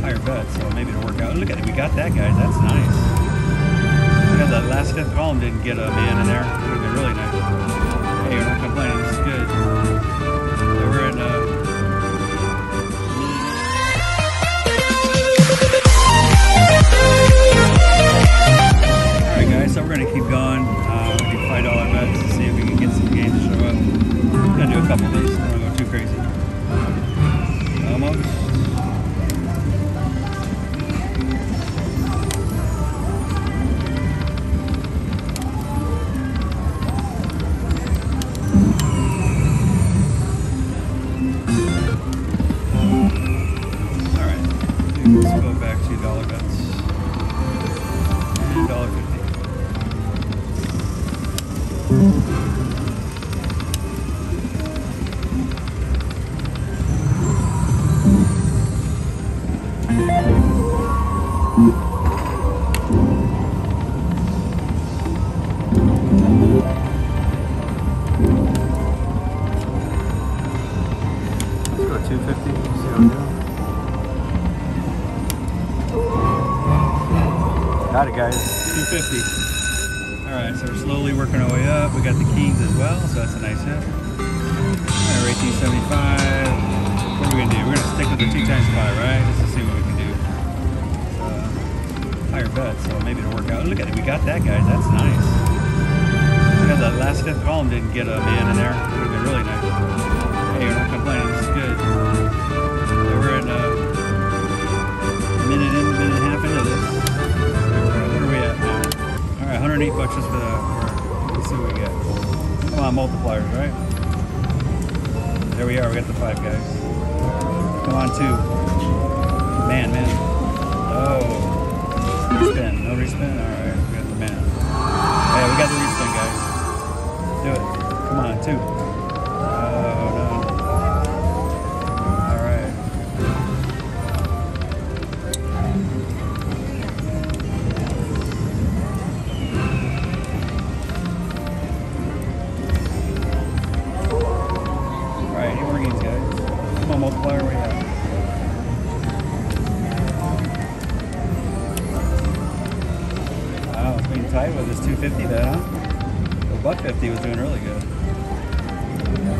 higher bet, so maybe it'll work out. Look at it, we got that, guys. That's nice. At that last fifth column didn't get a man in there. Would have been really nice. Hey, we're not complaining. This is good. Got it, guys. 250. All right, so we're slowly working our way up. We got the kings as well, so that's a nice hit. All right, 1875. What are we gonna do? We're gonna stick with the two times five, right? Higher bet, so maybe it'll work out. Look at it, we got that, guys. That's nice. Look at that last fifth column didn't get a man in there. It Would have been really nice. Hey, we're not complaining. This is good. So we're in a minute in, minute and a half into this. What are we at now? All right, 108 bucks just for. For, let's see what we get. Come on, multipliers, right? There we are. We got the five guys. Come on, two. Man, man. Oh, respin. No respin. All right, we got the man. Hey, we got the respin, guys. Do it. Come on, two. 50 was doing really good.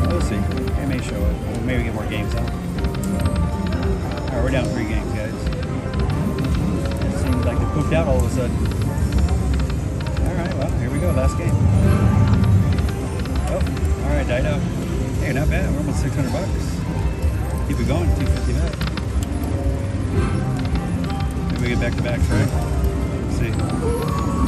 We'll see. It may show it. Maybe get more games out. All right, we're down three games, guys. It seems like it pooped out all of a sudden. All right, well, here we go. Last game. Oh, all right, Dido. Hey, not bad. We're almost 600 bucks. Keep it going. 250 back. Maybe we get back to backs, right? Let's see.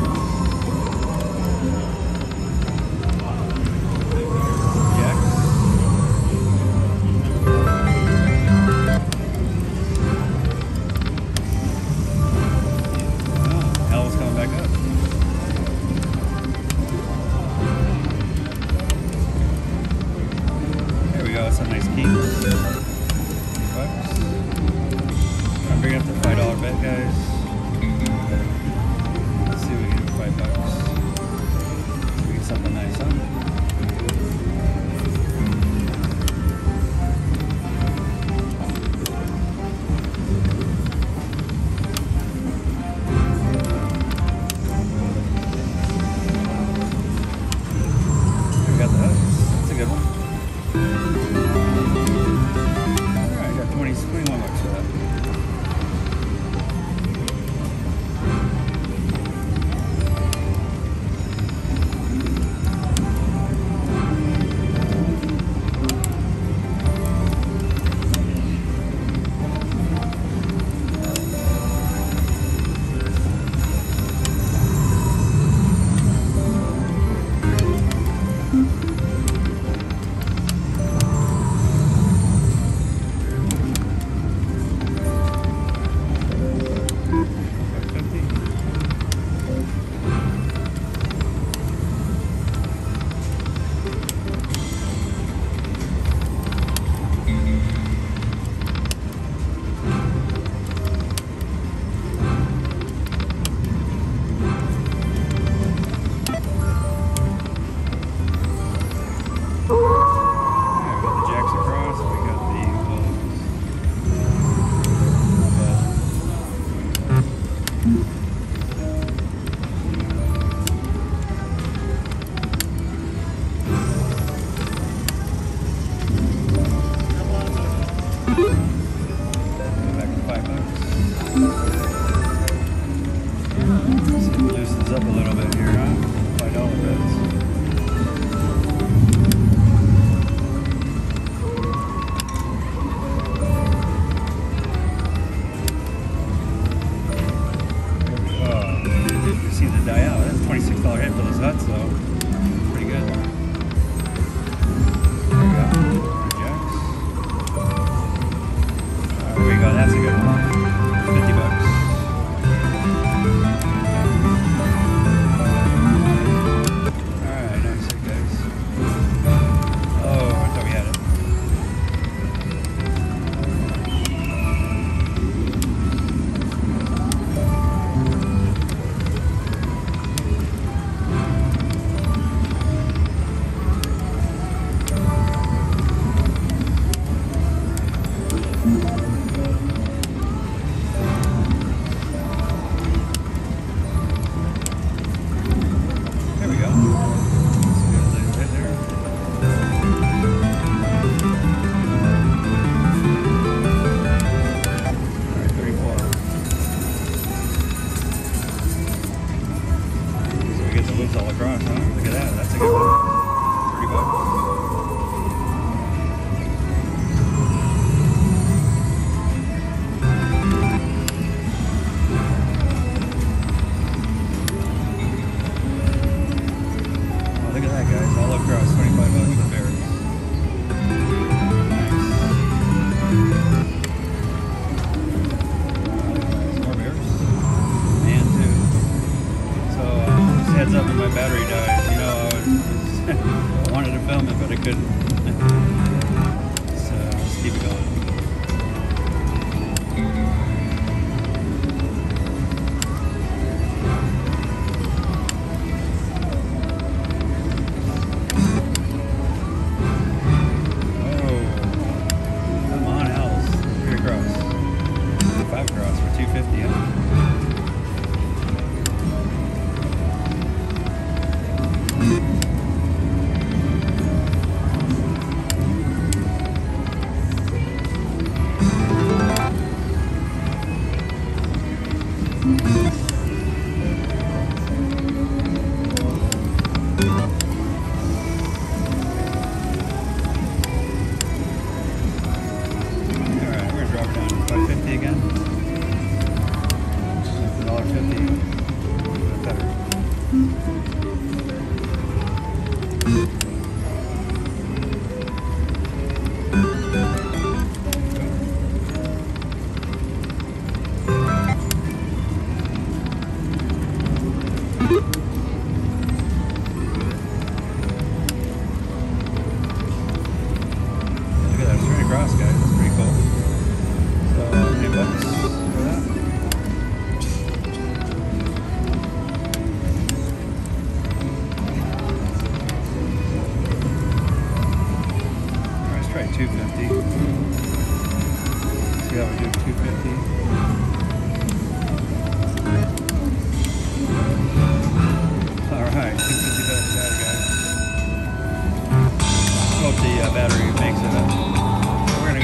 up a little bit here, huh? By dollar.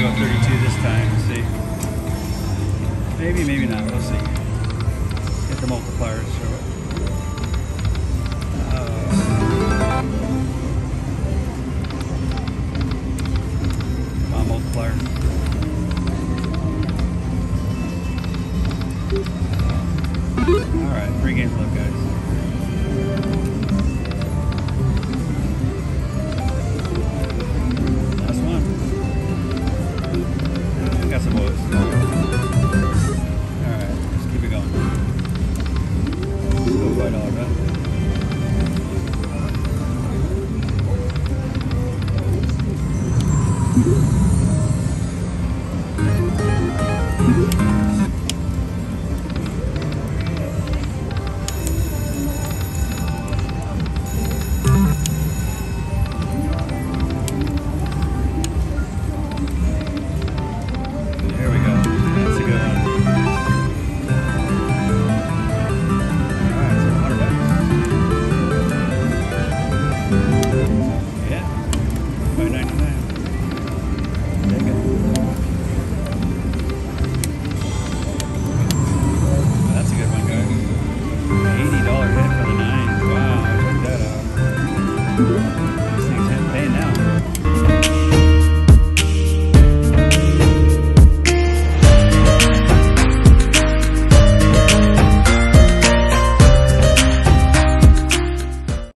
go 32 this time and see. Maybe, maybe not. We'll see. Hit the multipliers or what. Alright, free games flow guys.